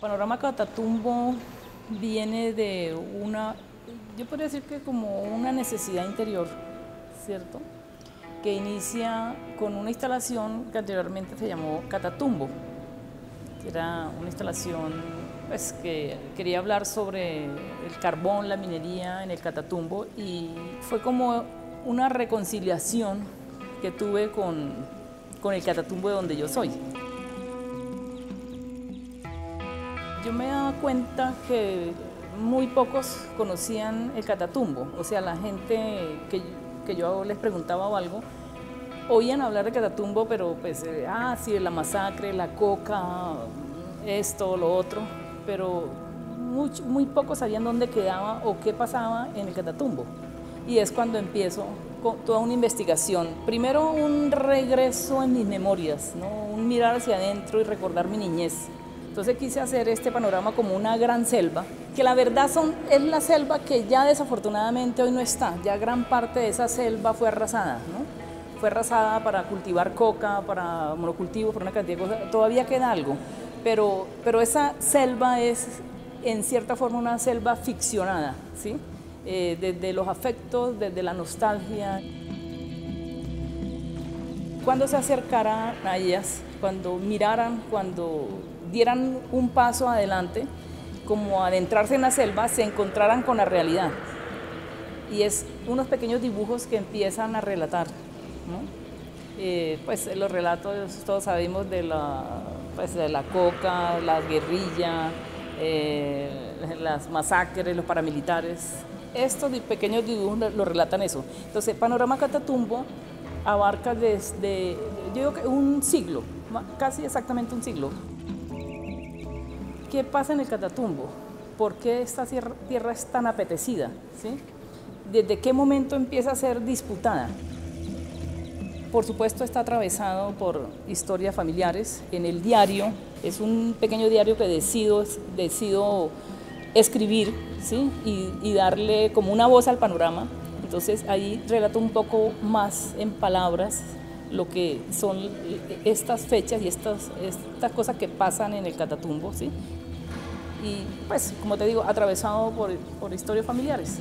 Panorama Catatumbo viene de una, yo podría decir que como una necesidad interior, ¿cierto? Que inicia con una instalación que anteriormente se llamó Catatumbo, que era una instalación pues, que quería hablar sobre el carbón, la minería en el Catatumbo y fue como una reconciliación que tuve con, con el Catatumbo de donde yo soy. Yo me daba cuenta que muy pocos conocían el Catatumbo, o sea, la gente que, que yo les preguntaba o algo, oían hablar de Catatumbo, pero pues, eh, ah, sí, la masacre, la coca, esto, lo otro, pero muy, muy pocos sabían dónde quedaba o qué pasaba en el Catatumbo. Y es cuando empiezo con toda una investigación. Primero un regreso en mis memorias, ¿no? un mirar hacia adentro y recordar mi niñez. Entonces quise hacer este panorama como una gran selva, que la verdad es la selva que ya desafortunadamente hoy no está, ya gran parte de esa selva fue arrasada, ¿no? fue arrasada para cultivar coca, para monocultivo, por una cantidad de cosas, todavía queda algo, pero, esa selva es en cierta forma una selva ficcionada. Eh, desde los afectos, desde la nostalgia. Cuando se acercaran a ellas, cuando miraran, cuando dieran un paso adelante, como adentrarse en la selva, se encontraran con la realidad. Y es unos pequeños dibujos que empiezan a relatar. Eh, pues los relatos, todos sabemos de la, pues, de la coca, la guerrilla, eh, las masacres, los paramilitares. Estos pequeños dibujos lo relatan eso. Entonces, Panorama Catatumbo abarca desde, yo digo que un siglo, casi exactamente un siglo. ¿Qué pasa en el Catatumbo? ¿Por qué esta tierra es tan apetecida? ¿Desde qué momento empieza a ser disputada? Por supuesto está atravesado por historias familiares. En el diario, es un pequeño diario que decido, decido escribir y, y darle como una voz al panorama. Entonces ahí relato un poco más en palabras lo que son estas fechas y estas, estas cosas que pasan en el Catatumbo, ¿sí? Y pues, como te digo, atravesado por, por historias familiares.